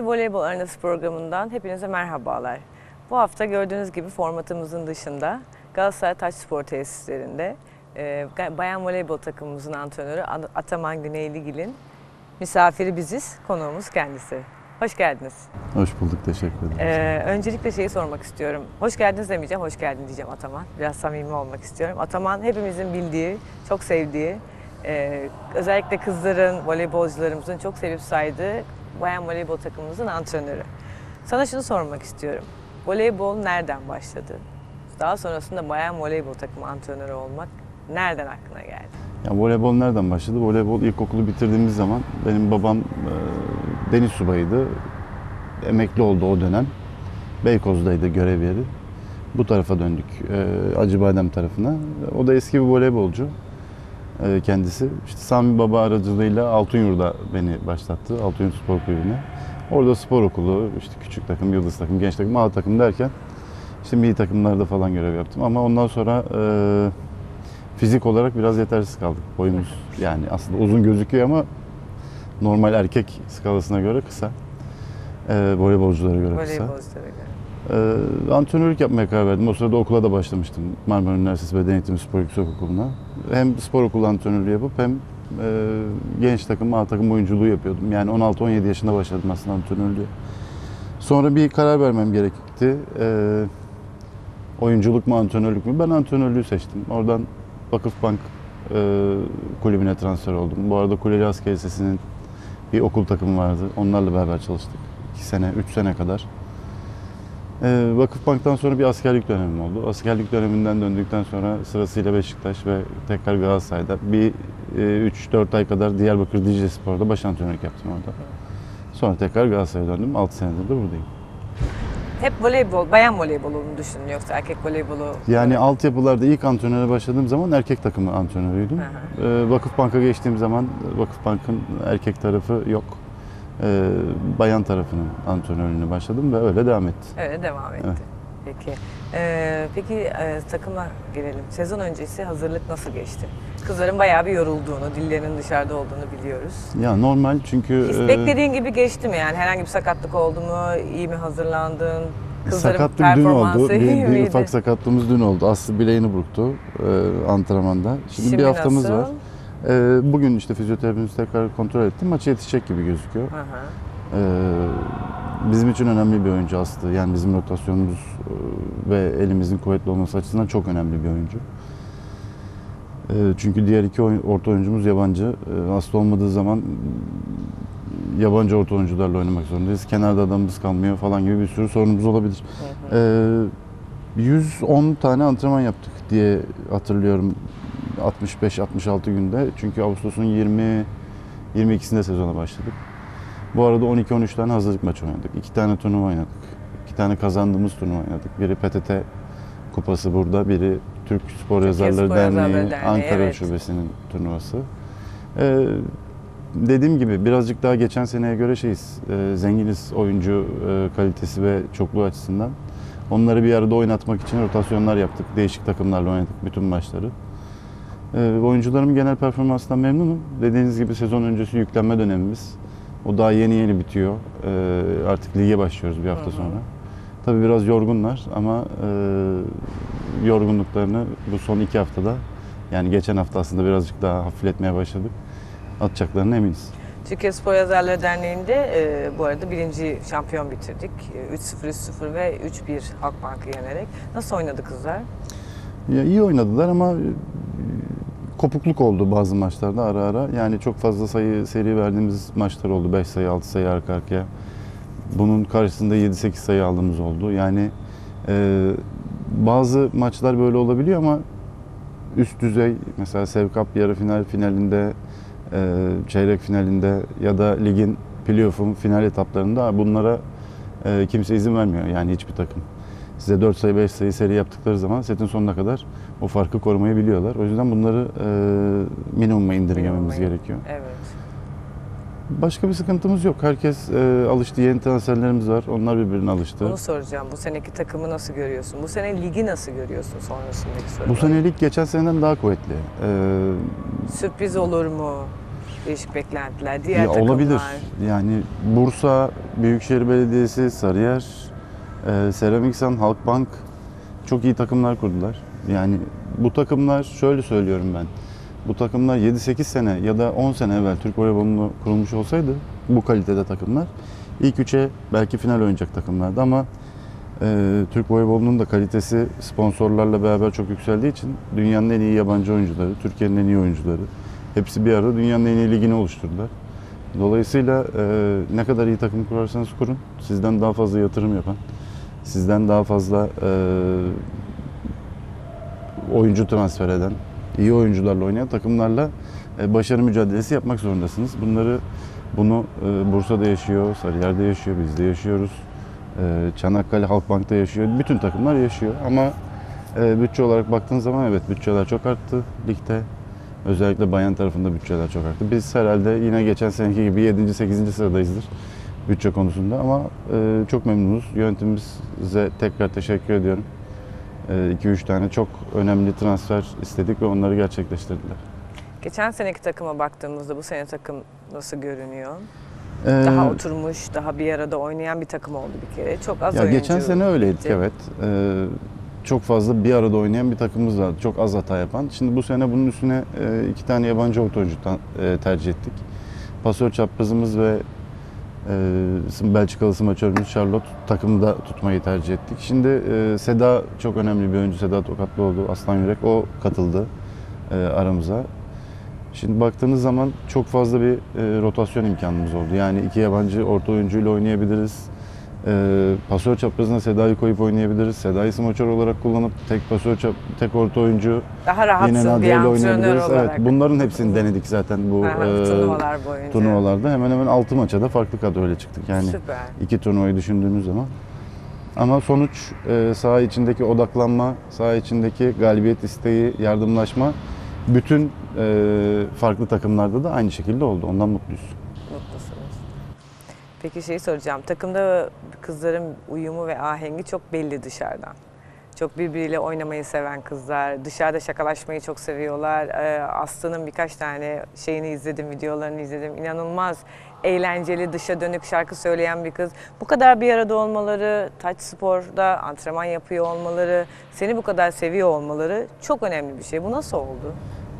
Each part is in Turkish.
Bir voleybol arenası programından hepinize merhabalar. Bu hafta gördüğünüz gibi formatımızın dışında Galatasaray Taş Spor Tesislerinde e, bayan voleybol takımımızın antrenörü Ataman Güneyligil'in misafiri biziz, konuğumuz kendisi. Hoş geldiniz. Hoş bulduk, teşekkür ederim. Ee, öncelikle şeyi sormak istiyorum. Hoş geldiniz demeyeceğim, hoş geldin diyeceğim Ataman. Biraz samimi olmak istiyorum. Ataman hepimizin bildiği, çok sevdiği, e, özellikle kızların, voleybolcularımızın çok sevip saydığı bayan voleybol takımımızın antrenörü. Sana şunu sormak istiyorum. Voleybol nereden başladı? Daha sonrasında bayan voleybol takımı antrenörü olmak nereden aklına geldi? Ya, voleybol nereden başladı? Voleybol ilkokulu bitirdiğimiz zaman benim babam e, deniz subayıydı. Emekli oldu o dönem. Beykoz'daydı görev yeri. Bu tarafa döndük. E, Acıbadem tarafına. O da eski bir voleybolcu e, kendisi. İşte Sami Baba aracılığıyla Altunyur'da beni başlattı. Altunyurt Spor Kulübü'ne. Orada spor okulu, işte küçük takım, yıldız takım, genç takım, A takım derken işte milli takımlarda falan görev yaptım. Ama ondan sonra e, fizik olarak biraz yetersiz kaldık. Boyumuz yani aslında uzun gözüküyor ama normal erkek skalasına göre kısa. E, voleybolculara göre kısa. Voleybolculara göre. E, antrenörlük yapmaya karar verdim. O sırada okula da başlamıştım. Marmara Üniversitesi Beden Eğitimi Spor Yüksek Okulu'na. Hem spor okulu antrenörlüğü yapıp hem e, genç takım, A takım oyunculuğu yapıyordum. Yani 16-17 yaşında başladım aslında antrenörlüğe. Sonra bir karar vermem gerekti. E, oyunculuk mu, antrenörlük mü? Ben antrenörlüğü seçtim. Oradan Vakıfbank e, kulübüne transfer oldum. Bu arada Kuleli Asker Lisesi'nin bir okul takımı vardı. Onlarla beraber çalıştık. 2 sene, 3 sene kadar. E, Vakıfbank'tan sonra bir askerlik dönemim oldu. Askerlik döneminden döndükten sonra sırasıyla Beşiktaş ve tekrar Galatasaray'da bir e, 3-4 ay kadar Diyarbakır Dicle Spor'da baş antrenörlük yaptım orada. Sonra tekrar Galatasaray'a döndüm. 6 senedir de buradayım. Hep voleybol, bayan voleybolu mu düşündün yoksa erkek voleybolu? Yani altyapılarda ilk antrenöre başladığım zaman erkek takımı antrenörüydüm. Hı Ee, Vakıfbank'a geçtiğim zaman Vakıfbank'ın erkek tarafı yok. Ee, bayan tarafının antrenörlüğüne başladım ve öyle devam etti. Öyle devam etti. Evet. Peki. Ee, peki e, takıma gelelim. Sezon öncesi hazırlık nasıl geçti? Kızların bayağı bir yorulduğunu, dillerinin dışarıda olduğunu biliyoruz. Ya normal çünkü Hiç e, beklediğin gibi geçti mi yani? Herhangi bir sakatlık oldu mu? İyi mi hazırlandın? Kızların sakatlık dün oldu. Bir, bir miydi? ufak sakatlığımız dün oldu. Aslı bileğini burktu e, antrenmanda. Şimdi, Şimdi bir haftamız nasıl? var. E, bugün işte fizyoterapimizi tekrar kontrol ettim. Maça yetişecek gibi gözüküyor. Hı hı. Ee, bizim için önemli bir oyuncu Aslı. Yani bizim rotasyonumuz e, ve elimizin kuvvetli olması açısından çok önemli bir oyuncu. Ee, çünkü diğer iki oyun- orta oyuncumuz yabancı. Aslı olmadığı zaman yabancı orta oyuncularla oynamak zorundayız. Kenarda adamımız kalmıyor falan gibi bir sürü sorunumuz olabilir. Hı hı. Ee, 110 tane antrenman yaptık diye hatırlıyorum 65-66 günde. Çünkü Ağustos'un 20 22'sinde sezona başladık. Bu arada 12-13 tane hazırlık maçı oynadık. 2 tane turnuva oynadık. 2 tane kazandığımız turnuva oynadık. Biri PTT kupası burada, biri Türk Spor Yazarları Spor Derneği, Yazarları Derneği, Ankara evet. Şubesi'nin turnuvası. Ee, dediğim gibi birazcık daha geçen seneye göre şeyiz, e, zenginiz oyuncu e, kalitesi ve çokluğu açısından. Onları bir arada oynatmak için rotasyonlar yaptık. Değişik takımlarla oynadık bütün maçları. Ee, oyuncularımın genel performansından memnunum. Dediğiniz gibi sezon öncesi yüklenme dönemimiz. O daha yeni yeni bitiyor. Ee, artık lige başlıyoruz bir hafta sonra. Tabii biraz yorgunlar ama e, yorgunluklarını bu son iki haftada yani geçen hafta aslında birazcık daha hafifletmeye başladık. Atacaklarına eminiz. Türkiye Spor Yazarları Derneği'nde e, bu arada birinci şampiyon bitirdik. E, 3-0, 3-0 ve 3-1 Halkbank'ı yenerek. Nasıl oynadı kızlar? Ya iyi oynadılar ama e, kopukluk oldu bazı maçlarda ara ara. Yani çok fazla sayı seri verdiğimiz maçlar oldu. 5 sayı, 6 sayı arka arkaya. Bunun karşısında 7-8 sayı aldığımız oldu. Yani e, bazı maçlar böyle olabiliyor ama üst düzey mesela Sevkap yarı final finalinde, e, çeyrek finalinde ya da ligin playoff'un final etaplarında bunlara e, kimse izin vermiyor. Yani hiçbir takım. Size 4 sayı 5 sayı seri yaptıkları zaman setin sonuna kadar o farkı korumayı biliyorlar. O yüzden bunları e, minimuma indirgememiz Minimuma. gerekiyor. Evet. Başka bir sıkıntımız yok. Herkes e, alıştı. Yeni transferlerimiz var. Onlar birbirine alıştı. Bunu soracağım. Bu seneki takımı nasıl görüyorsun? Bu sene ligi nasıl görüyorsun sonrasındaki soru. Bu senelik geçen seneden daha kuvvetli. E, Sürpriz olur mu? Değişik beklentiler, diğer Ya takımlar. olabilir. Yani Bursa Büyükşehir Belediyesi, Sarıyer, e, Seramiksan, Halkbank çok iyi takımlar kurdular. Yani bu takımlar şöyle söylüyorum ben. Bu takımlar 7-8 sene ya da 10 sene evvel Türk voleybolunu kurulmuş olsaydı bu kalitede takımlar ilk üçe belki final oynayacak takımlardı ama e, Türk voleybolunun da kalitesi sponsorlarla beraber çok yükseldiği için dünyanın en iyi yabancı oyuncuları, Türkiye'nin en iyi oyuncuları hepsi bir arada dünyanın en iyi ligini oluşturdular. Dolayısıyla e, ne kadar iyi takım kurarsanız kurun, sizden daha fazla yatırım yapan, sizden daha fazla e, oyuncu transfer eden, iyi oyuncularla oynayan takımlarla e, başarı mücadelesi yapmak zorundasınız. Bunları bunu e, Bursa'da yaşıyor, Sarıyer'de yaşıyor, biz de yaşıyoruz. E, Çanakkale Halkbank'ta yaşıyor. Bütün takımlar yaşıyor ama bütçe olarak baktığınız zaman evet bütçeler çok arttı ligde. Özellikle bayan tarafında bütçeler çok arttı. Biz herhalde yine geçen seneki gibi 7. 8. sıradayızdır bütçe konusunda ama çok memnunuz. Yönetimimize tekrar teşekkür ediyorum. 2-3 tane çok önemli transfer istedik ve onları gerçekleştirdiler. Geçen seneki takıma baktığımızda bu sene takım nasıl görünüyor? Ee, Daha oturmuş, daha bir arada oynayan bir takım oldu bir kere. Çok az ya oyuncu. geçen sene öyleydik gitti. evet. Ee, çok fazla bir arada oynayan bir takımımız vardı. Çok az hata yapan. Şimdi bu sene bunun üstüne e, iki tane yabancı orta oyuncu e, tercih ettik. Pasör çaprazımız ve e, Belçikalı smaçörümüz Charlotte takımda tutmayı tercih ettik. Şimdi e, Seda çok önemli bir oyuncu. Seda Tokatlıoğlu, Aslan Yürek o katıldı e, aramıza. Şimdi baktığınız zaman çok fazla bir e, rotasyon imkanımız oldu. Yani iki yabancı orta oyuncuyla oynayabiliriz. E, pasör çaprazına Seda'yı koyup oynayabiliriz. Seda'yı smaçör olarak kullanıp tek pasör çap, tek orta oyuncu Daha rahatsın Nadia ile oynayabiliriz. olarak. Evet, bunların hepsini denedik zaten bu Aha, e, turnuvalar boyunca. turnuvalarda. Hemen hemen 6 maça da farklı kadroyla çıktık. Yani Süper. iki turnuvayı düşündüğümüz zaman. Ama sonuç e, saha içindeki odaklanma, saha içindeki galibiyet isteği, yardımlaşma bütün e, farklı takımlarda da aynı şekilde oldu. Ondan mutluyuz. Peki şeyi soracağım. Takımda kızların uyumu ve ahengi çok belli dışarıdan. Çok birbiriyle oynamayı seven kızlar. Dışarıda şakalaşmayı çok seviyorlar. Ee, Aslı'nın birkaç tane şeyini izledim, videolarını izledim. İnanılmaz eğlenceli, dışa dönük şarkı söyleyen bir kız. Bu kadar bir arada olmaları, taç sporda antrenman yapıyor olmaları, seni bu kadar seviyor olmaları çok önemli bir şey. Bu nasıl oldu?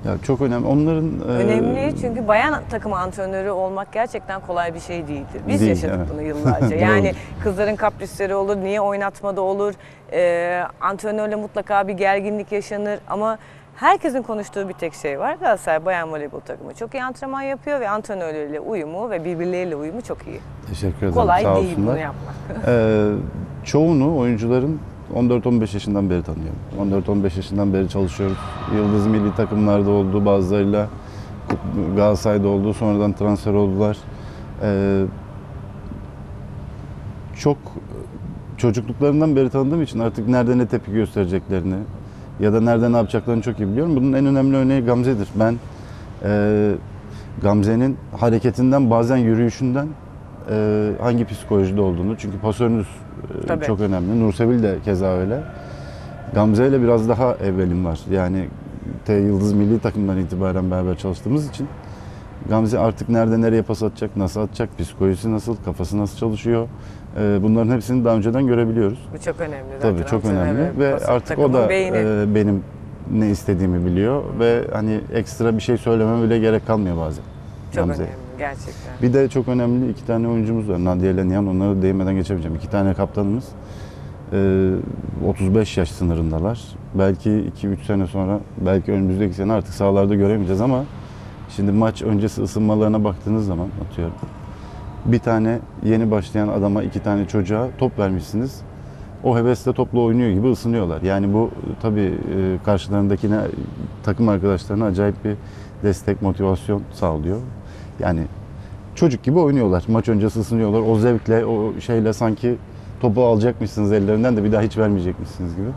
Ya çok önemli. Onların e, Önemli çünkü bayan takım antrenörü olmak gerçekten kolay bir şey değildir. Biz Değil, yaşadık evet. bunu yıllarca. Yani kızların kaprisleri olur, niye oynatmada olur, ee, antrenörle mutlaka bir gerginlik yaşanır ama herkesin konuştuğu bir tek şey var. Galatasaray Bayan Voleybol takımı çok iyi antrenman yapıyor ve antrenörleriyle uyumu ve birbirleriyle uyumu çok iyi. teşekkür ederim. Kolay Sağ değil olsunlar. bunu yapmak. Ee, çoğunu oyuncuların 14-15 yaşından beri tanıyorum. 14-15 yaşından beri çalışıyoruz. Yıldız milli takımlarda oldu, bazılarıyla Galatasaray'da oldu, sonradan transfer oldular. Ee, çok çocukluklarından beri tanıdığım için artık nerede ne tepki göstereceklerini ya da nerede ne yapacaklarını çok iyi biliyorum. Bunun en önemli örneği Gamze'dir. Ben e, Gamze'nin hareketinden bazen yürüyüşünden e, hangi psikolojide olduğunu çünkü pasörünüz Tabii. çok önemli. Nursevil de keza öyle. Gamze ile biraz daha evvelim var. Yani T Yıldız milli takımdan itibaren beraber çalıştığımız için Gamze artık nerede nereye pas atacak, nasıl atacak, psikolojisi nasıl, kafası nasıl çalışıyor. e, bunların hepsini daha önceden görebiliyoruz. Bu çok önemli zaten. Tabii çok önemli ve pasör artık o da beyni. e, benim ne istediğimi biliyor ve hani ekstra bir şey söylememe bile gerek kalmıyor bazen. çok Gamze'ye. önemli gerçekten. Bir de çok önemli iki tane oyuncumuz var. Nadia ile Nihan. Onları değinmeden geçemeyeceğim. İki tane kaptanımız. Ee, 35 yaş sınırındalar. Belki 2-3 sene sonra, belki önümüzdeki sene artık sahalarda göremeyeceğiz ama şimdi maç öncesi ısınmalarına baktığınız zaman atıyorum. Bir tane yeni başlayan adama, iki tane çocuğa top vermişsiniz. O hevesle topla oynuyor gibi ısınıyorlar. Yani bu tabii e, karşılarındakine, takım arkadaşlarına acayip bir destek, motivasyon sağlıyor. Yani çocuk gibi oynuyorlar. Maç öncesi ısınıyorlar. O zevkle, o şeyle sanki topu alacakmışsınız ellerinden de bir daha hiç vermeyecekmişsiniz gibi.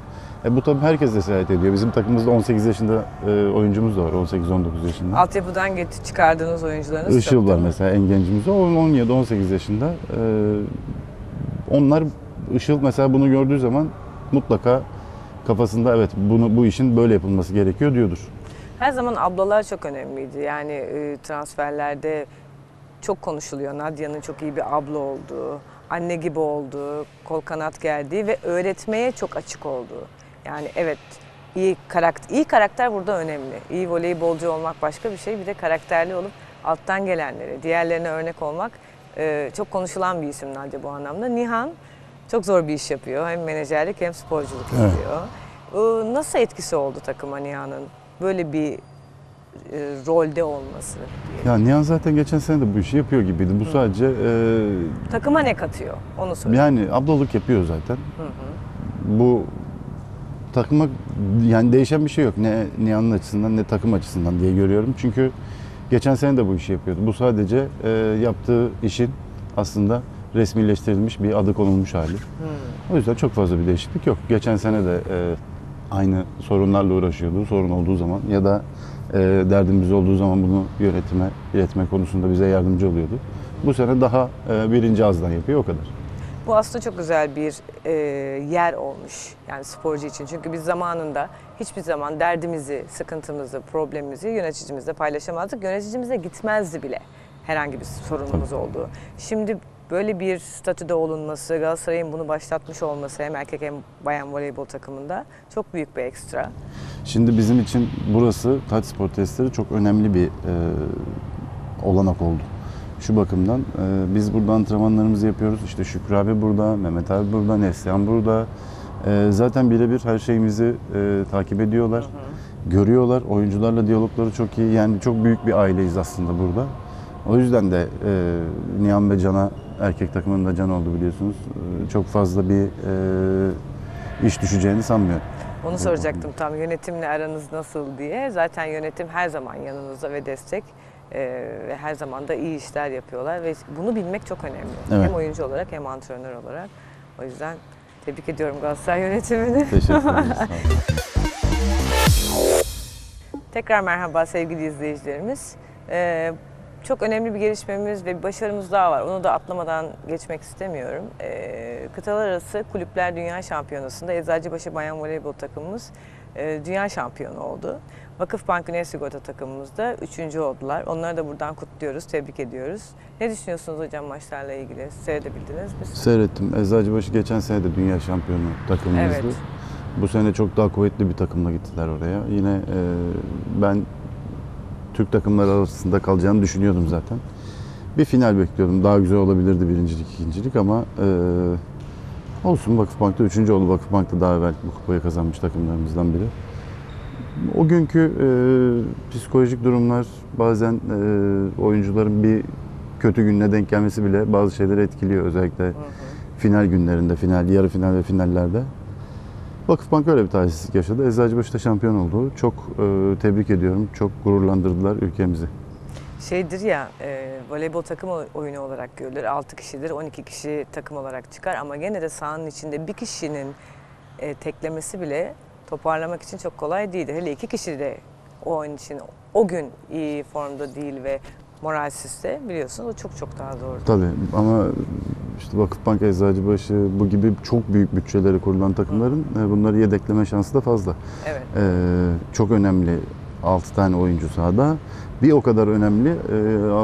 E bu tabii herkes de sirayet ediyor. Bizim takımımızda 18 yaşında e, oyuncumuz da var. 18-19 yaşında. Altyapıdan getir çıkardığınız oyuncularınız Işıl var mesela en gencimiz. O 17-18 yaşında. E, onlar Işıl mesela bunu gördüğü zaman mutlaka kafasında evet bunu bu işin böyle yapılması gerekiyor diyordur. Her zaman ablalar çok önemliydi. Yani e, transferlerde çok konuşuluyor. Nadia'nın çok iyi bir abla olduğu, anne gibi olduğu, kol kanat geldiği ve öğretmeye çok açık olduğu. Yani evet iyi karakter, iyi karakter burada önemli. İyi voleybolcu olmak başka bir şey. Bir de karakterli olup alttan gelenlere, diğerlerine örnek olmak e, çok konuşulan bir isim Nadia bu anlamda. Nihan çok zor bir iş yapıyor. Hem menajerlik hem sporculuk Evet. yapıyor. E, Nasıl etkisi oldu takıma Nihan'ın? Böyle bir e, rolde olması. Ya Nihan zaten geçen sene de bu işi yapıyor gibiydi. Bu sadece e, Takıma ne katıyor? Onu söyle. yani ablalık yapıyor zaten. Hı hı. Bu takıma yani değişen bir şey yok. Ne Nihan'ın açısından ne takım açısından diye görüyorum. Çünkü geçen sene de bu işi yapıyordu. Bu sadece e, yaptığı işin aslında resmileştirilmiş bir adı konulmuş hali. O yüzden çok fazla bir değişiklik yok. Geçen sene de e, aynı sorunlarla uğraşıyordu. Sorun olduğu zaman ya da e, derdimiz olduğu zaman bunu yönetime iletme konusunda bize yardımcı oluyordu. Bu sene daha e, birinci ağızdan yapıyor o kadar. Bu aslında çok güzel bir e, yer olmuş yani sporcu için. Çünkü biz zamanında hiçbir zaman derdimizi, sıkıntımızı, problemimizi yöneticimizle paylaşamazdık. Yöneticimize gitmezdi bile herhangi bir sorunumuz olduğu. Şimdi böyle bir statüde olunması, Galatasaray'ın bunu başlatmış olması hem erkek hem bayan voleybol takımında çok büyük bir ekstra. Şimdi bizim için burası taç spor testleri çok önemli bir e, olanak oldu. Şu bakımdan e, biz burada antrenmanlarımızı yapıyoruz. İşte Şükrü abi burada, Mehmet abi burada, Neslihan burada. E, zaten birebir her şeyimizi e, takip ediyorlar. Görüyorlar. Oyuncularla diyalogları çok iyi. Yani çok büyük bir aileyiz aslında burada. O yüzden de e, Nihan ve Can'a erkek takımında Can oldu biliyorsunuz. E, çok fazla bir e, iş düşeceğini sanmıyorum. Onu soracaktım tam yönetimle aranız nasıl diye. Zaten yönetim her zaman yanınızda ve destek Ee, ve her zaman da iyi işler yapıyorlar ve bunu bilmek çok önemli. Evet. Hem oyuncu olarak hem antrenör olarak. O yüzden tebrik ediyorum Galatasaray yönetimini. Teşekkür olun. Tekrar merhaba sevgili izleyicilerimiz. Ee, çok önemli bir gelişmemiz ve bir başarımız daha var. Onu da atlamadan geçmek istemiyorum. Ee, kıtalar arası Kulüpler Dünya Şampiyonası'nda Eczacıbaşı Bayan Voleybol takımımız e, dünya şampiyonu oldu. Vakıfbank Güney Sigorta takımımız da üçüncü oldular. Onları da buradan kutluyoruz, tebrik ediyoruz. Ne düşünüyorsunuz hocam maçlarla ilgili? Seyredebildiniz mi? Seyrettim. Eczacıbaşı geçen sene de dünya şampiyonu takımımızdı. Evet. Bu sene çok daha kuvvetli bir takımla gittiler oraya. Yine e, ben Türk takımları arasında kalacağını düşünüyordum zaten. Bir final bekliyordum. Daha güzel olabilirdi birincilik, ikincilik ama e, olsun Vakıfbank'ta üçüncü oldu. Vakıfbank da daha evvel bu kupayı kazanmış takımlarımızdan biri. O günkü e, psikolojik durumlar bazen e, oyuncuların bir kötü gününe denk gelmesi bile bazı şeyleri etkiliyor. Özellikle Hı hı. final günlerinde, final, yarı final ve finallerde. Vakıfbank öyle bir talihsizlik yaşadı. Eczacıbaşı da şampiyon oldu. Çok e, tebrik ediyorum. Çok gururlandırdılar ülkemizi. Şeydir ya, e, voleybol takım oy- oyunu olarak görülür. 6 kişidir, 12 kişi takım olarak çıkar ama gene de sahanın içinde bir kişinin e, teklemesi bile toparlamak için çok kolay değildir. Hele iki kişi de o oyun için o gün iyi formda değil ve moralsizse biliyorsunuz o çok çok daha zor. Tabii ama işte Vakıfbank, Eczacıbaşı bu gibi çok büyük bütçeleri kurulan takımların e, bunları yedekleme şansı da fazla. Evet. E, çok önemli 6 tane oyuncu sahada. Bir o kadar önemli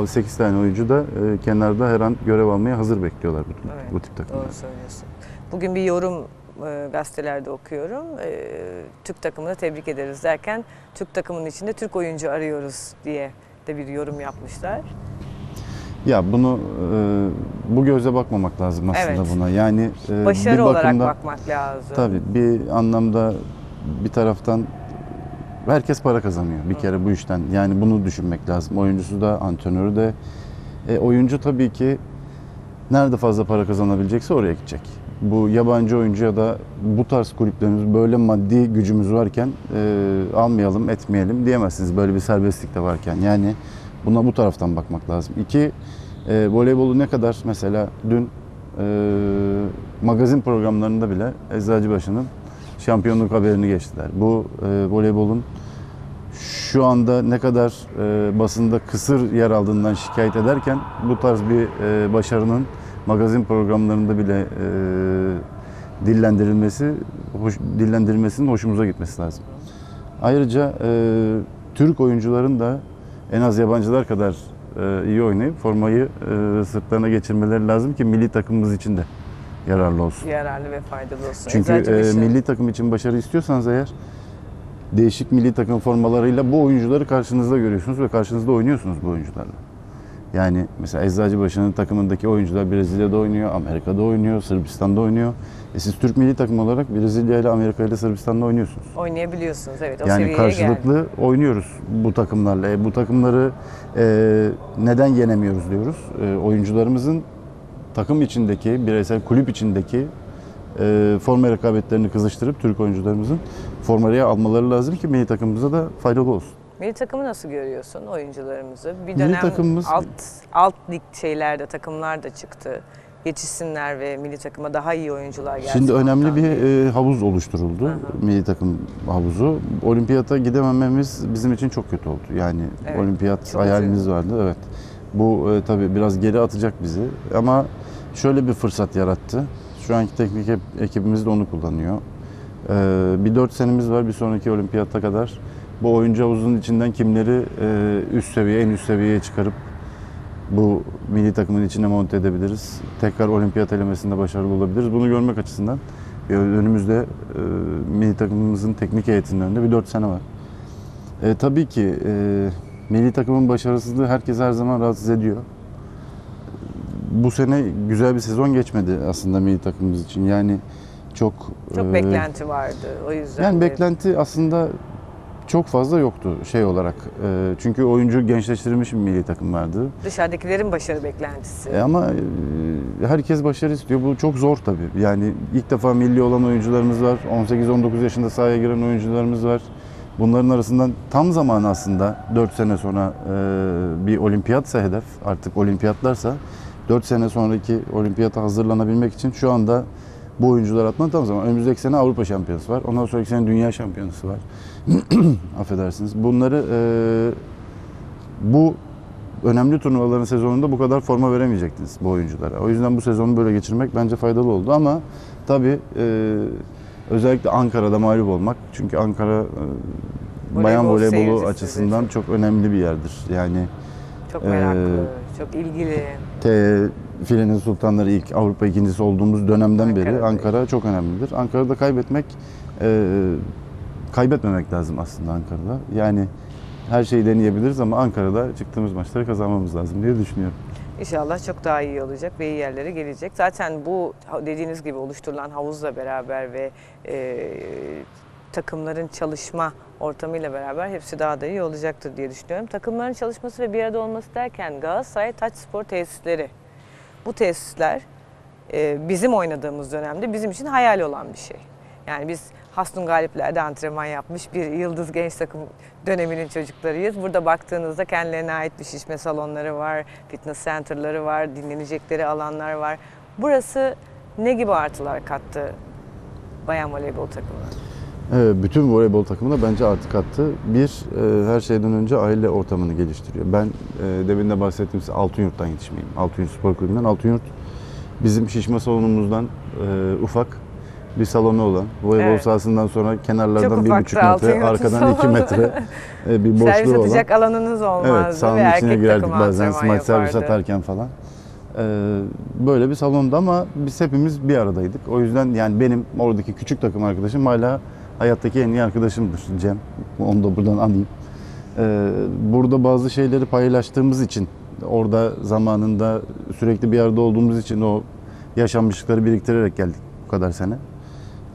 8 tane oyuncu da e, kenarda her an görev almaya hazır bekliyorlar bu, Evet, bu tip takımlar. Doğru söylüyorsun. Bugün bir yorum e, gazetelerde okuyorum. E, Türk takımını tebrik ederiz derken Türk takımının içinde Türk oyuncu arıyoruz diye de bir yorum yapmışlar. Ya bunu e, bu gözle bakmamak lazım aslında Evet. buna. Yani e, Başarı bir olarak bakımda bakmak lazım. tabii bir anlamda bir taraftan herkes para kazanıyor bir kere bu işten. Yani bunu düşünmek lazım. Oyuncusu da, antrenörü de. E, oyuncu tabii ki nerede fazla para kazanabilecekse oraya gidecek. Bu yabancı oyuncu ya da bu tarz kulüplerimiz böyle maddi gücümüz varken e, almayalım, etmeyelim diyemezsiniz. Böyle bir serbestlik de varken. Yani buna bu taraftan bakmak lazım. İki, e, voleybolu ne kadar mesela dün e, magazin programlarında bile Eczacıbaşı'nın şampiyonluk haberini geçtiler. Bu e, voleybolun şu anda ne kadar e, basında kısır yer aldığından şikayet ederken bu tarz bir e, başarının magazin programlarında bile e, dillendirilmesi, hoş, dillendirilmesinin hoşumuza gitmesi lazım. Ayrıca e, Türk oyuncuların da en az yabancılar kadar e, iyi oynayıp formayı e, sırtlarına geçirmeleri lazım ki milli takımımız için de yararlı olsun. Yararlı ve faydalı olsun. Çünkü e, milli takım için başarı istiyorsanız eğer değişik milli takım formalarıyla bu oyuncuları karşınızda görüyorsunuz ve karşınızda oynuyorsunuz bu oyuncularla. Yani mesela Eczacıbaşı'nın takımındaki oyuncular Brezilya'da oynuyor, Amerika'da oynuyor, Sırbistan'da oynuyor. E siz Türk milli takım olarak Brezilya ile Amerika ile Sırbistan'da oynuyorsunuz. Oynayabiliyorsunuz evet o yani karşılıklı geldi. oynuyoruz bu takımlarla. E, bu takımları e, neden yenemiyoruz diyoruz. E, oyuncularımızın takım içindeki, bireysel kulüp içindeki e, forma rekabetlerini kızıştırıp Türk oyuncularımızın formaya almaları lazım ki milli takımımıza da faydalı olsun. Milli takımı nasıl görüyorsun oyuncularımızı? Bir Milli dönem takımımız- alt alt lig şeylerde takımlar da çıktı. Yetişsinler ve milli takıma daha iyi oyuncular gelsin. Şimdi önemli bir e, havuz oluşturuldu. Hı. Milli takım havuzu. Olimpiyata gidemememiz bizim için çok kötü oldu. Yani Evet, olimpiyat hayalimiz vardı. Evet. Bu e, tabii biraz geri atacak bizi. Ama şöyle bir fırsat yarattı. Şu anki teknik ek- ekibimiz de onu kullanıyor. E, bir dört senemiz var bir sonraki olimpiyatta kadar. Bu oyuncu havuzunun içinden kimleri e, üst seviye, en üst seviyeye çıkarıp bu milli takımın içine monte edebiliriz. Tekrar olimpiyat elemesinde başarılı olabiliriz. Bunu görmek açısından e, önümüzde e, milli takımımızın teknik heyetinin önünde bir 4 sene var. E, tabii ki e, milli takımın başarısızlığı herkes her zaman rahatsız ediyor. Bu sene güzel bir sezon geçmedi aslında milli takımımız için. Yani çok çok e, beklenti vardı o yüzden. yani de- beklenti aslında çok fazla yoktu şey olarak. E, çünkü oyuncu gençleştirilmiş bir milli takım vardı. dışarıdakilerin başarı beklentisi. E ama e, herkes başarı istiyor. Bu çok zor tabii. Yani ilk defa milli olan oyuncularımız var. 18-19 yaşında sahaya giren oyuncularımız var. Bunların arasından tam zamanı aslında 4 sene sonra e, bir olimpiyatsa hedef, artık olimpiyatlarsa 4 sene sonraki olimpiyata hazırlanabilmek için şu anda bu oyuncular atma tam zaman. Önümüzdeki sene Avrupa Şampiyonası var. Ondan sonraki sene Dünya Şampiyonası var. Affedersiniz. Bunları e, bu önemli turnuvaların sezonunda bu kadar forma veremeyecektiniz bu oyunculara. O yüzden bu sezonu böyle geçirmek bence faydalı oldu ama tabii e, özellikle Ankara'da mağlup olmak. Çünkü Ankara e, bayan Voleybol voleybolu seyircisi de açısından çok- çok önemli bir yerdir. Yani çok e, meraklı, çok ilgili. T filenin sultanları ilk Avrupa ikincisi olduğumuz dönemden beri Ankara'da. Ankara çok önemlidir. Ankara'da kaybetmek e, kaybetmemek lazım aslında Ankara'da. Yani her şeyi deneyebiliriz ama Ankara'da çıktığımız maçları kazanmamız lazım diye düşünüyorum. İnşallah çok daha iyi olacak ve iyi yerlere gelecek. Zaten bu dediğiniz gibi oluşturulan havuzla beraber ve e, takımların çalışma ortamıyla beraber hepsi daha da iyi olacaktır diye düşünüyorum. Takımların çalışması ve bir arada olması derken Galatasaray Taç Spor tesisleri. Bu tesisler e, bizim oynadığımız dönemde bizim için hayal olan bir şey. Yani biz Hasnun Galipler'de antrenman yapmış bir yıldız genç takım döneminin çocuklarıyız. Burada baktığınızda kendilerine ait bir şişme salonları var, fitness center'ları var, dinlenecekleri alanlar var. Burası ne gibi artılar kattı bayan voleybol takımına? Evet, bütün voleybol takımına bence artık attı. Bir, e, her şeyden önce aile ortamını geliştiriyor. Ben e, demin de bahsettiğim size Altınyurt'tan yetişmeyeyim. Altınyurt Spor Kulübü'nden. Altınyurt bizim şişme salonumuzdan e, ufak bir salonu olan, voleybol Evet. sahasından sonra kenarlardan Çok bir buçuk metre, arkadan iki metre e, bir Servis boşluğu olan. atacak alanınız olmazdı Evet, sahanın içine girerdik bazen smaç servis atarken falan. Ee, böyle bir salonda ama biz hepimiz bir aradaydık. O yüzden yani benim oradaki küçük takım arkadaşım hala hayattaki en iyi arkadaşımdır Cem. Onu da buradan anayım. Ee, burada bazı şeyleri paylaştığımız için, orada zamanında sürekli bir arada olduğumuz için o yaşanmışlıkları biriktirerek geldik bu kadar sene.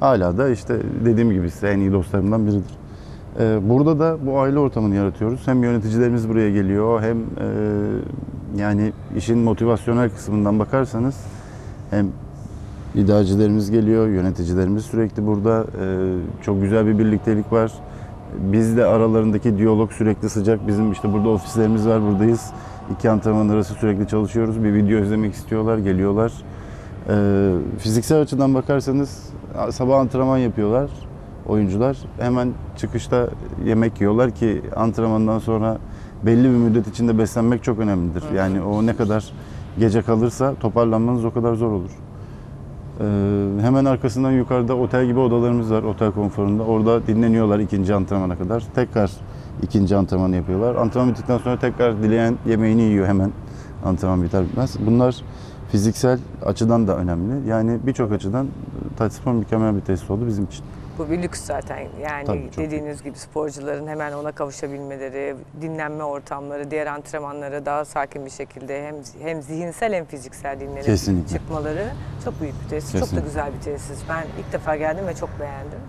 Hala da işte dediğim gibi size en iyi dostlarımdan biridir. Ee, Burada da bu aile ortamını yaratıyoruz. Hem yöneticilerimiz buraya geliyor hem e, yani işin motivasyonel kısmından bakarsanız hem idarecilerimiz geliyor, yöneticilerimiz sürekli burada. Ee, Çok güzel bir birliktelik var. Biz de aralarındaki diyalog sürekli sıcak. Bizim işte burada ofislerimiz var, buradayız. İki antrenman arası sürekli çalışıyoruz. Bir video izlemek istiyorlar, geliyorlar. Ee, fiziksel açıdan bakarsanız sabah antrenman yapıyorlar oyuncular. Hemen çıkışta yemek yiyorlar ki antrenmandan sonra belli bir müddet içinde beslenmek çok önemlidir. Hı. Yani o ne kadar gece kalırsa toparlanmanız o kadar zor olur. Ee, hemen arkasından yukarıda otel gibi odalarımız var, otel konforunda. Orada dinleniyorlar ikinci antrenmana kadar. Tekrar ikinci antrenmanı yapıyorlar. Antrenman bittikten sonra tekrar dileyen yemeğini yiyor hemen. Antrenman biter bitmez. Bunlar fiziksel açıdan da önemli. Yani birçok açıdan Taçspor mükemmel bir tesis oldu bizim için. Bu bir lüks zaten. Yani Tabii, dediğiniz gibi sporcuların hemen ona kavuşabilmeleri, dinlenme ortamları, diğer antrenmanlara daha sakin bir şekilde hem hem zihinsel hem fiziksel dinlenip Kesinlikle. çıkmaları çok büyük bir tesis. Çok da güzel bir tesis. Ben ilk defa geldim ve çok beğendim.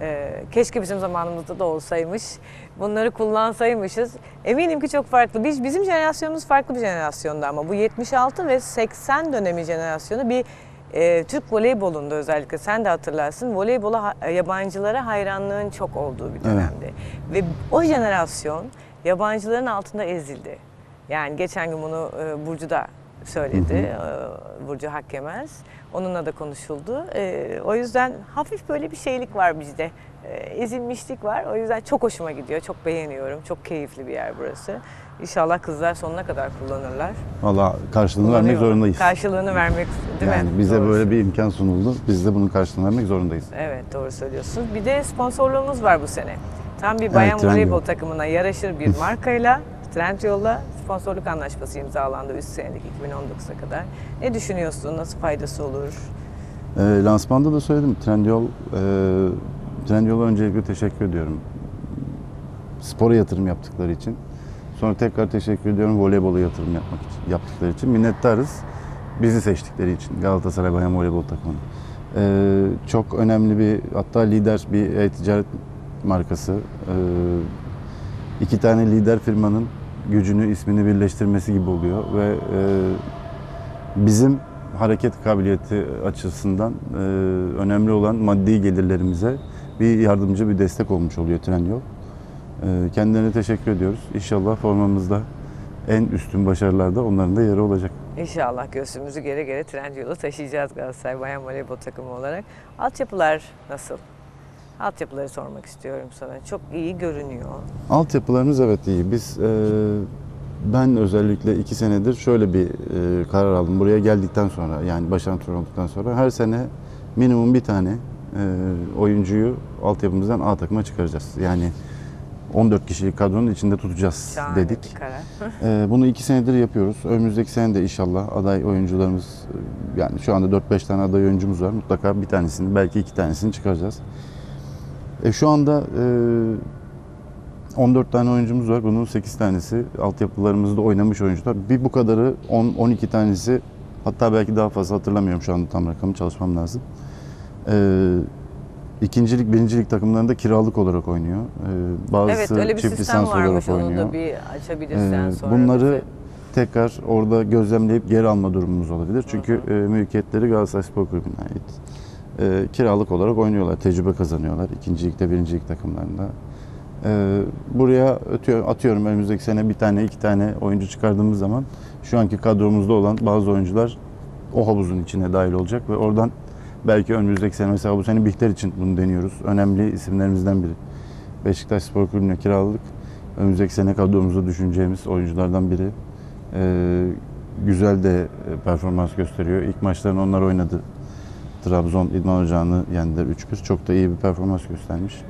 Ee, keşke bizim zamanımızda da olsaymış. Bunları kullansaymışız. Eminim ki çok farklı. Biz bizim jenerasyonumuz farklı bir jenerasyonda ama bu 76 ve 80 dönemi jenerasyonu bir e, Türk voleybolunda özellikle sen de hatırlarsın voleybola ha- yabancılara hayranlığın çok olduğu bir dönemdi. Ve o jenerasyon yabancıların altında ezildi. Yani geçen gün bunu e, Burcu da söyledi. E, Burcu Hakkemez. Onunla da konuşuldu. E, o yüzden hafif böyle bir şeylik var bizde. E, ezilmişlik var. O yüzden çok hoşuma gidiyor. Çok beğeniyorum. Çok keyifli bir yer burası. İnşallah kızlar sonuna kadar kullanırlar. Valla karşılığını vermek zorundayız. Karşılığını vermek değil yani mi? bize Doğru. böyle bir imkan sunuldu. Biz de bunun karşılığını vermek zorundayız. Evet doğru söylüyorsunuz. Bir de sponsorluğumuz var bu sene. Tam bir bayan Trendyol. voleybol takımına yaraşır bir markayla Trendyol'la sponsorluk anlaşması imzalandı 3 senelik 2019'a kadar. Ne düşünüyorsun? Nasıl faydası olur? E, lansmanda da söyledim. Trendyol, e, Trendyol'a öncelikle teşekkür ediyorum. Spora yatırım yaptıkları için. Sonra tekrar teşekkür ediyorum voleybola yatırım yapmak için, yaptıkları için. Minnettarız. Bizi seçtikleri için Galatasaray Bayan Voleybol takımını. E, çok önemli bir, hatta lider bir e-ticaret markası. E, iki tane lider firmanın gücünü, ismini birleştirmesi gibi oluyor ve e, bizim hareket kabiliyeti açısından e, önemli olan maddi gelirlerimize bir yardımcı, bir destek olmuş oluyor Trendyol. E, kendilerine teşekkür ediyoruz. İnşallah formamızda en üstün başarılarda onların da yeri olacak. İnşallah göğsümüzü geri geri Trendyol'a taşıyacağız Galatasaray Bayan Voleybol takımı olarak. Altyapılar nasıl? Altyapıları sormak istiyorum sana. Çok iyi görünüyor. Altyapılarımız evet iyi. Biz e, ben özellikle iki senedir şöyle bir e, karar aldım. Buraya geldikten sonra yani baş antrenör olduktan sonra her sene minimum bir tane e, oyuncuyu altyapımızdan A takıma çıkaracağız. Yani 14 kişilik kadronun içinde tutacağız Şahane dedik. bir karar. E, bunu iki senedir yapıyoruz. Önümüzdeki sene de inşallah aday oyuncularımız yani şu anda 4-5 tane aday oyuncumuz var. Mutlaka bir tanesini belki iki tanesini çıkaracağız. E, şu anda e, 14 tane oyuncumuz var. Bunun 8 tanesi altyapılarımızda oynamış oyuncular. Bir bu kadarı 10-12 tanesi hatta belki daha fazla hatırlamıyorum şu anda tam rakamı çalışmam lazım. E, ikincilik, birincilik takımlarında kiralık olarak oynuyor. E, bazısı Evet öyle bir çift sistem lisans olarak varmış. Onu oynuyor. da bir açabilirsen Ee, sonra. bunları bize. tekrar orada gözlemleyip geri alma durumumuz olabilir. Çünkü e, mülkiyetleri Galatasaray Spor Kulübü'ne ait. E, kiralık olarak oynuyorlar, tecrübe kazanıyorlar ikincilikte, birincilik takımlarında. E, buraya ötüyor, atıyorum önümüzdeki sene bir tane, iki tane oyuncu çıkardığımız zaman şu anki kadromuzda olan bazı oyuncular o havuzun içine dahil olacak ve oradan belki önümüzdeki sene mesela bu sene Bihter için bunu deniyoruz. Önemli isimlerimizden biri. Beşiktaş Spor Kulübü'ne kiraladık. Önümüzdeki sene kadromuza düşüneceğimiz oyunculardan biri. Ee, güzel de performans gösteriyor. İlk maçlarını onlar oynadı. Trabzon İdman Ocağı'nı yendiler 3-1. Çok da iyi bir performans göstermiş.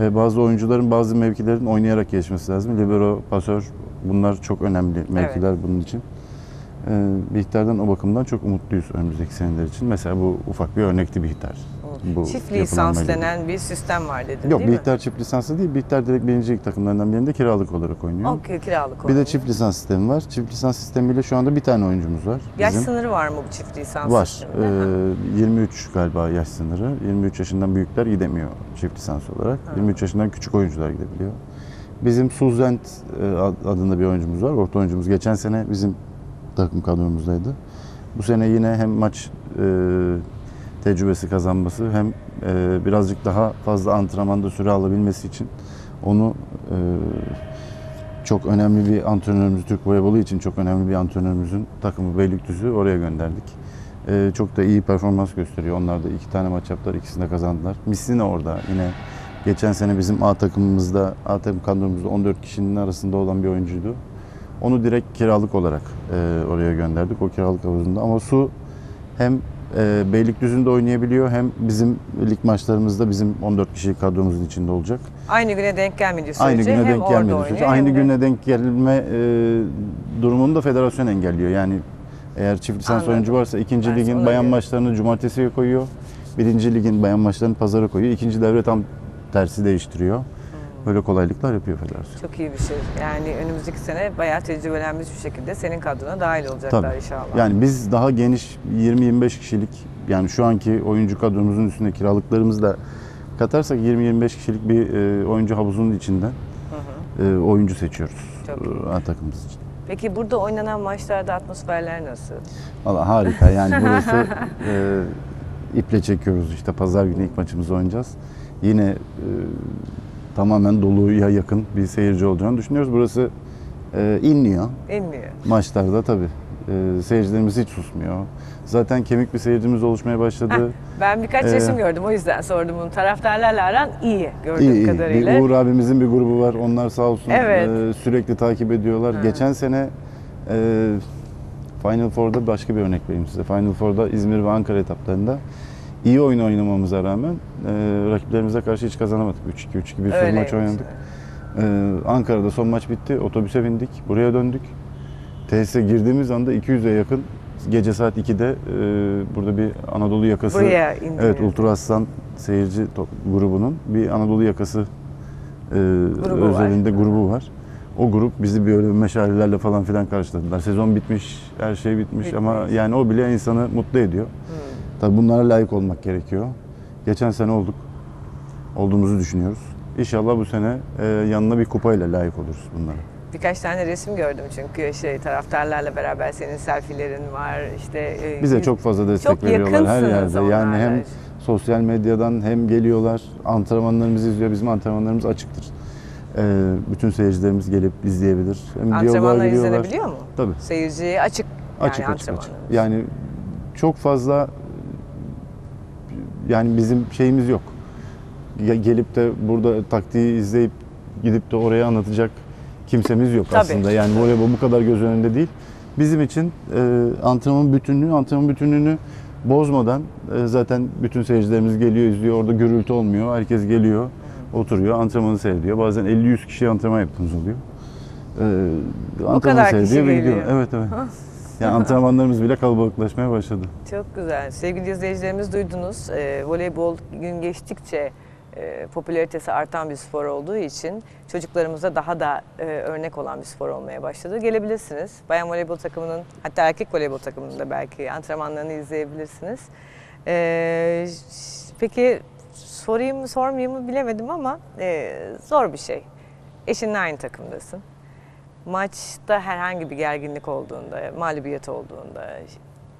Ee, bazı oyuncuların bazı mevkilerin oynayarak gelişmesi lazım. Libero, pasör bunlar çok önemli mevkiler bunun için. Ee, Bihter'den o bakımdan çok umutluyuz önümüzdeki seneler için. Mesela bu ufak bir örnekti Bihter. Bu Çift lisans denen bir sistem var dedin Yok değil mi? Bihter çift lisanslı değil. Bihter direkt birincilik takımlarından birinde kiralık olarak oynuyor. O kiralık Bir oynuyor. de çift lisans sistemi var. Çift lisans sistemiyle şu anda bir tane oyuncumuz var. Yaş bizim. sınırı var mı bu çift lisans Var. sisteminde? Ha. Ee, 23 galiba yaş sınırı. 23 yaşından büyükler gidemiyor çift lisans olarak. 23 yaşından küçük oyuncular gidebiliyor. Bizim Suzent e, ad- adında bir oyuncumuz var. Orta oyuncumuz. Geçen sene bizim takım kadromuzdaydı. Bu sene yine hem maç e, tecrübesi kazanması hem e, birazcık daha fazla antrenmanda süre alabilmesi için onu e, çok önemli bir antrenörümüz, Türk voleybolu için çok önemli bir antrenörümüzün takımı Beylikdüzü oraya gönderdik. Ee, çok da iyi performans gösteriyor. Onlar da iki tane maç yaptılar, ikisini de kazandılar. Missina orada yine geçen sene bizim A takımımızda, A takım kadromuzda 14 kişinin arasında olan bir oyuncuydu. Onu direkt kiralık olarak e, oraya gönderdik o kiralık havuzunda. Ama su hem e, Beylikdüzü'nde oynayabiliyor hem bizim lig maçlarımızda bizim 14 kişilik kadromuzun içinde olacak. Aynı güne denk gelmediği sürece Aynı güne hem denk orada gelmediği oynuyor sürece hem aynı de- güne denk gelme e, durumunu da federasyon engelliyor. Yani eğer çift lisans Anladım. oyuncu varsa ikinci Ben ligin ona bayan maçlarını cumartesiye koyuyor. Birinci ligin bayan maçlarını pazara koyuyor. İkinci devre tam tersi değiştiriyor. Böyle kolaylıklar yapıyor federasyon. Çok iyi bir şey. Yani önümüzdeki sene bayağı tecrübelenmiş bir şekilde senin kadrona dahil olacaklar Tabii. inşallah. Yani biz daha geniş 20-25 kişilik yani şu anki oyuncu kadromuzun üstünde kiralıklarımızı da katarsak 20-25 kişilik bir e, oyuncu havuzunun içinden Hı hı. e, oyuncu seçiyoruz Çok e, takımımız için. Peki burada oynanan maçlarda atmosferler nasıl? Valla harika yani burası e, iple çekiyoruz işte pazar günü ilk maçımızı oynayacağız. Yine e, tamamen doluya yakın bir seyirci olacağını düşünüyoruz. Burası e, inliyor. İnmiyor. Maçlarda tabii. E, seyircilerimiz hiç susmuyor. Zaten kemik bir seyircimiz oluşmaya başladı. Ben birkaç Ee, resim gördüm o yüzden sordum bunu. Taraftarlarla aran iyi gördüğüm İyi iyi. kadarıyla. Bir Uğur abimizin bir grubu var. Onlar sağ olsun Evet. e, sürekli takip ediyorlar. Ha. Geçen sene e, Final Four'da başka bir örnek vereyim size. Final Four'da İzmir ve Ankara etaplarında iyi oyun oynamamıza rağmen e, rakiplerimize karşı hiç kazanamadık. 3-2, 3-2 bir sürü maç oynadık. E, Ankara'da son maç bitti. Otobüse bindik. Buraya döndük. Tesise girdiğimiz anda 200'e yakın gece saat 2'de e, burada bir Anadolu yakası Buraya indi. Evet Ultra Aslan seyirci grubunun bir Anadolu yakası e, Grubu var. özelinde grubu var. O grup bizi böyle meşalelerle falan filan karşıladılar. Sezon bitmiş, her şey bitmiş, Bitmiş. ama yani o bile insanı mutlu ediyor. Hmm. Tabii bunlara layık olmak gerekiyor. Geçen sene olduk. Olduğumuzu düşünüyoruz. İnşallah bu sene e, yanına bir kupayla layık oluruz bunlara. Birkaç tane resim gördüm çünkü şey taraftarlarla beraber senin selfilerin var işte. e, Bize çok fazla destek çok veriyorlar her yerde. Yani hem sosyal medyadan hem geliyorlar, antrenmanlarımızı izliyor. Bizim antrenmanlarımız açıktır. Ee, bütün seyircilerimiz gelip izleyebilir. Hem Antrenmanlar izlenebiliyor mu? Tabii. Seyirciye açık yani Açık açık açık. Yani çok fazla yani bizim şeyimiz yok. Ya gelip de burada taktiği izleyip gidip de oraya anlatacak kimsemiz yok Tabii. aslında. Yani voleybol bu kadar göz önünde değil. Bizim için e, antrenman bütünlüğü, antrenman bütünlüğünü bozmadan e, zaten bütün seyircilerimiz geliyor, izliyor. Orada gürültü olmuyor. Herkes geliyor, oturuyor, antrenmanı seyrediyor. Bazen 50-100 kişiye antrenman yaptığımız oluyor. E, antrenmanı kadar kişi seyrediyor ve gidiyor. geliyor. Evet evet. Yani antrenmanlarımız bile kalabalıklaşmaya başladı. Çok güzel. Sevgili izleyicilerimiz duydunuz. Ee, voleybol gün geçtikçe e, popülaritesi artan bir spor olduğu için çocuklarımıza daha da e, örnek olan bir spor olmaya başladı. Gelebilirsiniz. Bayan voleybol takımının hatta erkek voleybol takımının da belki antrenmanlarını izleyebilirsiniz. Ş- peki sorayım mı sormayayım mı bilemedim ama e, zor bir şey. Eşinle aynı takımdasın. Maçta herhangi bir gerginlik olduğunda, mağlubiyet olduğunda,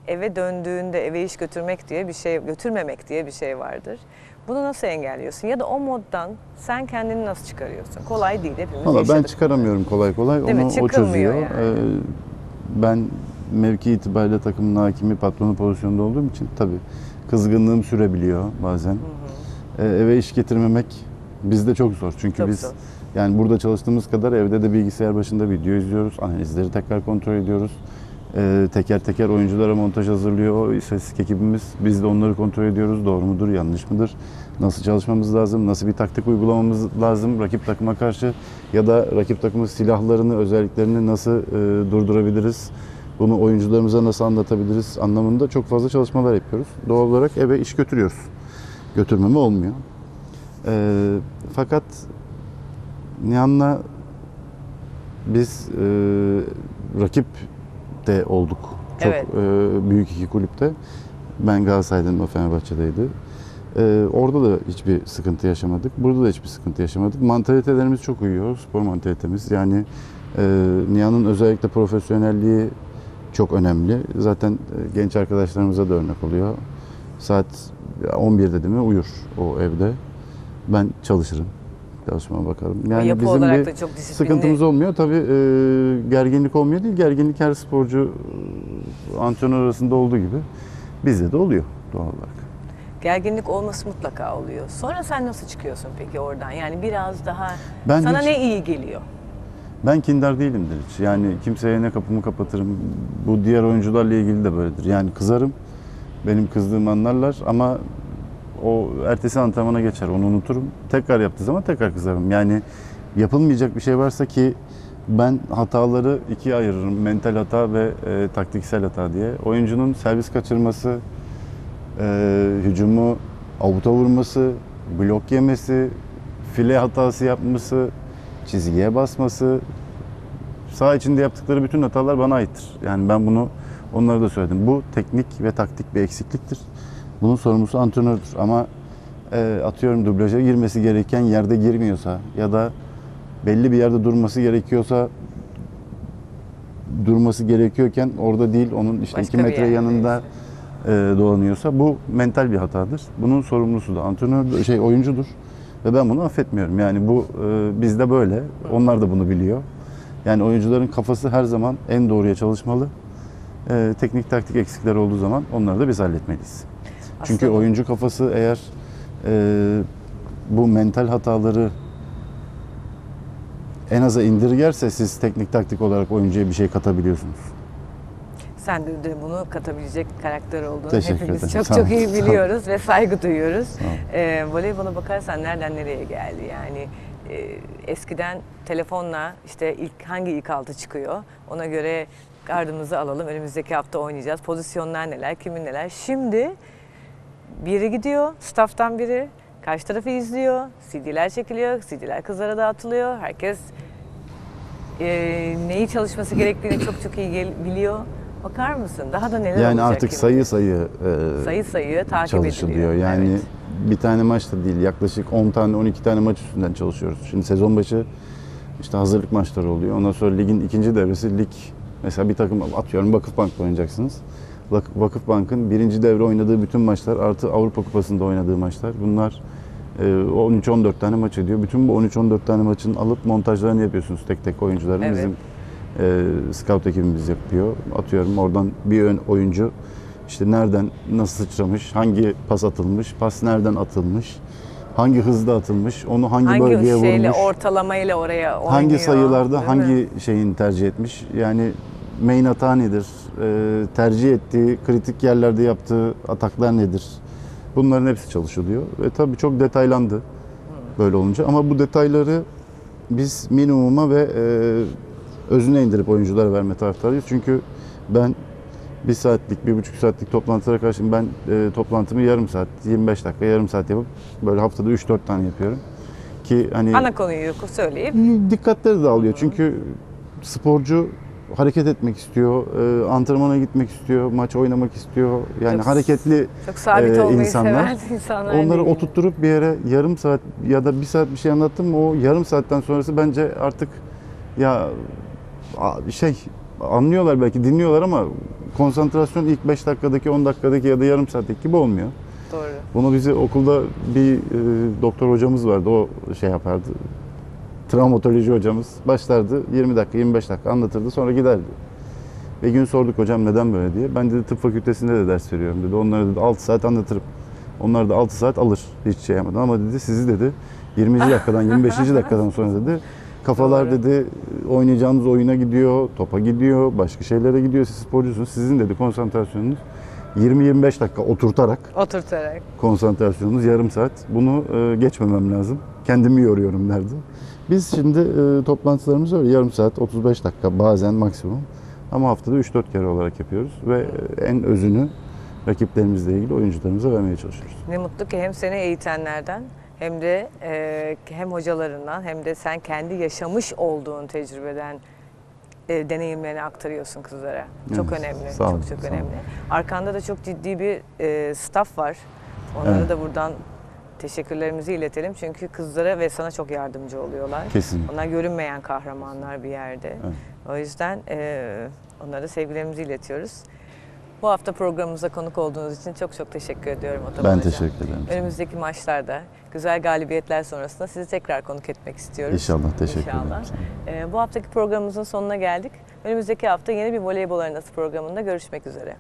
eve döndüğünde eve iş götürmek diye bir şey, götürmemek diye bir şey vardır. Bunu nasıl engelliyorsun? Ya da o moddan sen kendini nasıl çıkarıyorsun? Kolay değil hepimiz Valla ben çıkaramıyorum kolay kolay. Değil mi? Onu o Çıkılmıyor çözüyor. yani. Ee, ben mevki itibariyle takımın hakimi, patronu pozisyonda olduğum için tabii kızgınlığım sürebiliyor bazen. Ee, eve iş getirmemek bizde çok zor. Çünkü Çok biz zor. Yani burada çalıştığımız kadar evde de bilgisayar başında video izliyoruz. Analizleri tekrar kontrol ediyoruz. Ee, teker teker oyunculara montaj hazırlıyor istatistik ekibimiz. Biz de onları kontrol ediyoruz. Doğru mudur, yanlış mıdır? Nasıl çalışmamız lazım? Nasıl bir taktik uygulamamız lazım rakip takıma karşı? Ya da rakip takımın silahlarını, özelliklerini nasıl e, durdurabiliriz? Bunu oyuncularımıza nasıl anlatabiliriz anlamında çok fazla çalışmalar yapıyoruz. Doğal olarak eve iş götürüyoruz. Götürmeme olmuyor. Ee, fakat Nihan'la biz e, rakip de olduk. Çok Evet. e, büyük iki kulüpte. Ben Galatasaray'daydım, o Fenerbahçe'deydi. E, orada da hiçbir sıkıntı yaşamadık. Burada da hiçbir sıkıntı yaşamadık. Mantalitelerimiz çok uyuyor, spor mantalitemiz. Yani e, Nihan'ın özellikle profesyonelliği çok önemli. Zaten e, genç arkadaşlarımıza da örnek oluyor. Saat 11'de değil mi uyur o evde. Ben çalışırım. Çalışmama bakarım. Yani yapı bizim olarak bir da çok disiplinli. sıkıntımız olmuyor. Tabii e, gerginlik olmuyor değil. Gerginlik her sporcu e, antrenör arasında olduğu gibi bizde de oluyor doğal olarak. Gerginlik olması mutlaka oluyor. Sonra sen nasıl çıkıyorsun peki oradan? Yani biraz daha Ben sana hiç- ne iyi geliyor? Ben kindar değilimdir hiç. Yani kimseye ne kapımı kapatırım. Bu diğer oyuncularla ilgili de böyledir. Yani kızarım. Benim kızdığımı anlarlar ama o ertesi antrenmana geçer. Onu unuturum. Tekrar yaptığı zaman tekrar kızarım. Yani yapılmayacak bir şey varsa ki ben hataları ikiye ayırırım. Mental hata ve e, taktiksel hata diye. Oyuncunun servis kaçırması, e, hücumu avuta vurması, blok yemesi, file hatası yapması, çizgiye basması, saha içinde yaptıkları bütün hatalar bana aittir. Yani ben bunu onlara da söyledim. Bu teknik ve taktik bir eksikliktir. Bunun sorumlusu antrenördür. Ama e, atıyorum dublaja girmesi gereken yerde girmiyorsa ya da belli bir yerde durması gerekiyorsa durması gerekiyorken orada değil onun işte Başka 2 bir metre yanında e, dolanıyorsa bu mental bir hatadır. Bunun sorumlusu da antrenör şey oyuncudur. Ve ben bunu affetmiyorum. Yani bu e, bizde böyle. Onlar da bunu biliyor. Yani oyuncuların kafası her zaman en doğruya çalışmalı. E, teknik taktik eksikler olduğu zaman onları da biz halletmeliyiz. Çünkü Aslında. bu- oyuncu kafası eğer e, bu mental hataları en aza indirgerse siz teknik taktik olarak oyuncuya bir şey katabiliyorsunuz. Sen de, de bunu katabilecek karakter olduğunu Teşekkür hepimiz ederim. çok Sağ çok iyi biliyoruz ve saygı duyuyoruz. Ee, voleybola bakarsan nereden nereye geldi? Yani e, eskiden telefonla işte ilk hangi ilk altı çıkıyor? Ona göre gardımızı alalım önümüzdeki hafta oynayacağız. Pozisyonlar neler kimin neler? Şimdi biri gidiyor stafftan biri karşı tarafı izliyor CD'ler çekiliyor CD'ler kızlara dağıtılıyor herkes e, neyi çalışması gerektiğini çok çok iyi biliyor bakar mısın daha da neler Yani olacak artık kim sayı sayı e, sayı sayı takip çalışılıyor. ediliyor Yani Evet. bir tane maç da değil. Yaklaşık 10 tane 12 tane maç üstünden çalışıyoruz. Şimdi sezon başı işte hazırlık maçları oluyor. Ondan sonra ligin ikinci devresi lig. Mesela bir takım atıyorum Vakıfbank'la oynayacaksınız. Vak- Vakıfbank'ın birinci devre oynadığı bütün maçlar artı Avrupa Kupası'nda oynadığı maçlar. Bunlar e, 13-14 tane maç ediyor. Bütün bu 13-14 tane maçın alıp montajlarını yapıyorsunuz tek tek oyuncuların. Evet. Bizim e, scout ekibimiz yapıyor. Atıyorum oradan bir ön oyuncu işte nereden nasıl sıçramış, hangi pas atılmış, pas nereden atılmış, hangi hızda atılmış, onu hangi, hangi bölgeye şeyle vurmuş, ortalamayla oraya oynuyor. hangi sayılarda değil mi? hangi şeyini tercih etmiş. Yani main hata nedir, e, tercih ettiği kritik yerlerde yaptığı ataklar nedir? Bunların hepsi çalışılıyor. Ve tabii çok detaylandı böyle olunca. Ama bu detayları biz minimuma ve e, özüne indirip oyunculara verme taraftarıyız. Çünkü ben bir saatlik, bir buçuk saatlik toplantılara karşı ben e, toplantımı yarım saat, 25 dakika, yarım saat yapıp böyle haftada 3-4 tane yapıyorum. Ki hani Ana konuyu söyleyip dikkatleri dağılıyor. Çünkü sporcu hareket etmek istiyor, e, antrenmana gitmek istiyor, maç oynamak istiyor. Yani Çok hareketli çok sabit olmayı insanlar, insanlar Onları değil. oturtturup bir yere yarım saat ya da bir saat bir şey anlattım mı o yarım saatten sonrası bence artık ya şey anlıyorlar belki dinliyorlar ama konsantrasyon ilk 5 dakikadaki 10 dakikadaki ya da yarım saatteki gibi olmuyor. Doğru. Bunu bizi okulda bir e, doktor hocamız vardı o şey yapardı. Travmatoloji hocamız başlardı 20 dakika 25 dakika anlatırdı sonra giderdi. Bir gün sorduk hocam neden böyle diye. Ben dedi tıp fakültesinde de ders veriyorum dedi. Onlara dedi 6 saat anlatırım. Onlar da 6 saat alır hiç şey yapmadan ama dedi sizi dedi 20. dakikadan 25. dakikadan sonra dedi kafalar Doğru. dedi oynayacağınız oyuna gidiyor, topa gidiyor, başka şeylere gidiyor. Siz sporcusunuz. Sizin dedi konsantrasyonunuz 20-25 dakika oturtarak Oturtarak. konsantrasyonunuz yarım saat. Bunu e, geçmemem lazım. Kendimi yoruyorum derdi. Biz şimdi e, toplantılarımızı öyle yarım saat, 35 dakika bazen maksimum. Ama haftada 3-4 kere olarak yapıyoruz. Ve e, en özünü rakiplerimizle ilgili oyuncularımıza vermeye çalışıyoruz. Ne mutlu ki hem seni eğitenlerden hem de e, hem hocalarından hem de sen kendi yaşamış olduğun tecrübeden e, deneyimlerini aktarıyorsun kızlara. Çok Evet, önemli. sağ çok çok sağ önemli. Arkanda da çok ciddi bir e, staff var. Onlara Evet. da buradan teşekkürlerimizi iletelim. Çünkü kızlara ve sana çok yardımcı oluyorlar. Kesinlikle. Onlar görünmeyen kahramanlar bir yerde. Evet. O yüzden e, onlara sevgilerimizi iletiyoruz. Bu hafta programımıza konuk olduğunuz için çok çok teşekkür ediyorum Otoban Ben Hocam. teşekkür ederim. Önümüzdeki maçlarda güzel galibiyetler sonrasında sizi tekrar konuk etmek istiyoruz. İnşallah teşekkür İnşallah. ederim. Ee, bu haftaki programımızın sonuna geldik. Önümüzdeki hafta yeni bir voleybol arenası programında görüşmek üzere.